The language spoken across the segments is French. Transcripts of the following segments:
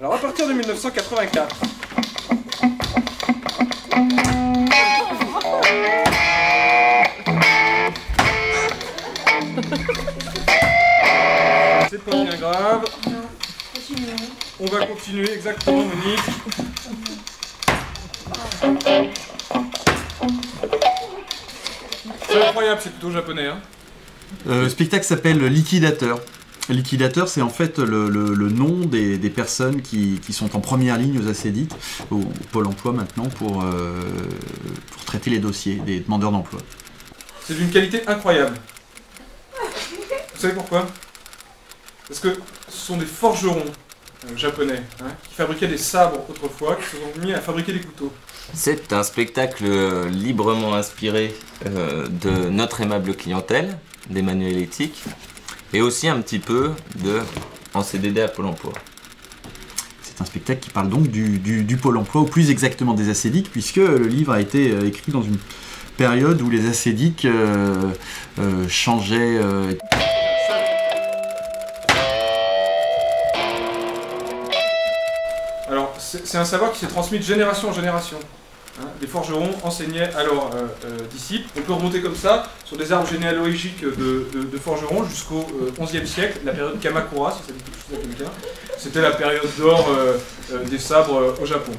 Alors à partir de 1984, c'est pas bien grave. On va continuer exactement, Monique. C'est incroyable, c'est plutôt japonais. Hein. Euh, le spectacle s'appelle Liquidateur. Liquidateur, c'est en fait le, le- le nom des, des personnes qui, qui sont en première ligne aux ACDIT, au Pôle emploi maintenant, pour, euh, pour traiter les dossiers des demandeurs d'emploi. C'est d'une qualité incroyable. Vous savez pourquoi? Parce que ce sont des forgerons euh, japonais hein, qui fabriquaient des sabres autrefois, qui se sont mis à fabriquer des couteaux. C'est un spectacle euh, librement inspiré euh, de notre aimable clientèle, d'Emmanuel Éthique, et aussi un petit peu de en CDD à Pôle emploi. C'est un spectacle qui parle donc du, du- du Pôle emploi, ou plus exactement des acédiques, puisque le livre a été euh, écrit dans une période où les acédiques euh, euh, changeaient. euh, Alors, c'est c'est un savoir qui s'est transmis de génération en génération. Hein, les forgerons enseignaient à leurs euh, euh, disciples. On peut remonter comme ça sur des arbres généalogiques de, forgerons jusqu'au euh, XIe siècle, la période Kamakura, si ça dit quelque chose quelqu'un. C'était la période d'or euh, euh, des sabres euh, au Japon.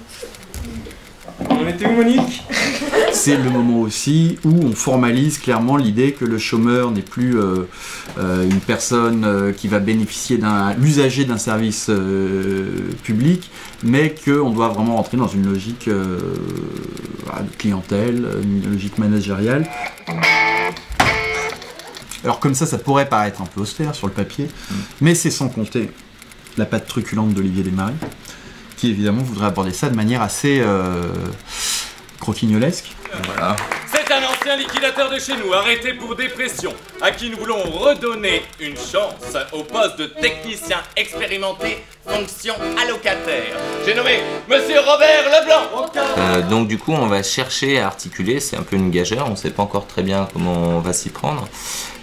On était où, Monique C'est le moment aussi où on formalise clairement l'idée que le chômeur n'est plus euh, euh, une personne euh, qui va bénéficier d'un l'usager d'un service euh, public, mais qu'on doit vraiment rentrer dans une logique euh, de clientèle, une logique managériale. Alors comme ça, ça pourrait paraître un peu austère sur le papier, mais c'est sans compter la patte truculente d'Olivier Desmarais, qui évidemment voudrait aborder ça de manière assez croquignolesque. Voilà. C'est un ancien liquidateur de chez nous, arrêté pour dépression, à qui nous voulons redonner une chance au poste de technicien expérimenté, fonction allocataire. J'ai nommé Monsieur Robert Leblanc. Euh, donc du coup, on va chercher à articuler, c'est un peu une gageure, on ne sait pas encore très bien comment on va s'y prendre,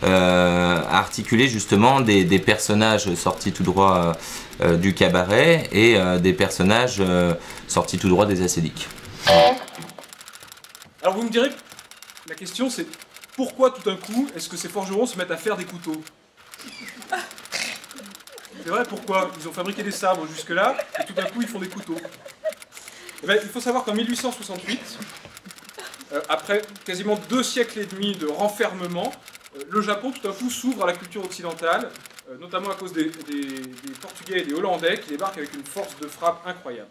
euh, à articuler justement des, des personnages sortis tout droit euh, du cabaret et euh, des personnages euh, sortis tout droit des acédiques. Alors vous me direz, la question c'est pourquoi tout d'un coup est-ce que ces forgerons se mettent à faire des couteaux? C'est vrai, pourquoi? Ils ont fabriqué des sabres jusque-là, et tout d'un coup ils font des couteaux. Eh ben, il faut savoir qu'en 1868, euh, après quasiment deux siècles et demi de renfermement, euh, le Japon tout d'un coup s'ouvre à la culture occidentale, euh, notamment à cause des, Portugais et des Hollandais qui débarquent avec une force de frappe incroyable.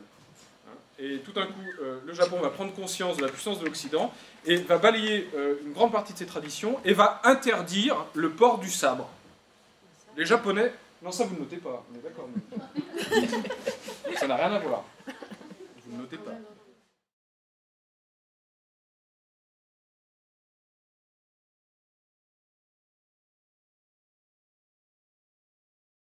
Et tout d'un coup, euh, le Japon va prendre conscience de la puissance de l'Occident et va balayer euh, une grande partie de ses traditions et va interdire le port du sabre. Les Japonais... Non, ça vous ne notez pas, on est d'accord. mais- ça n'a rien à voir. Vous ne notez pas.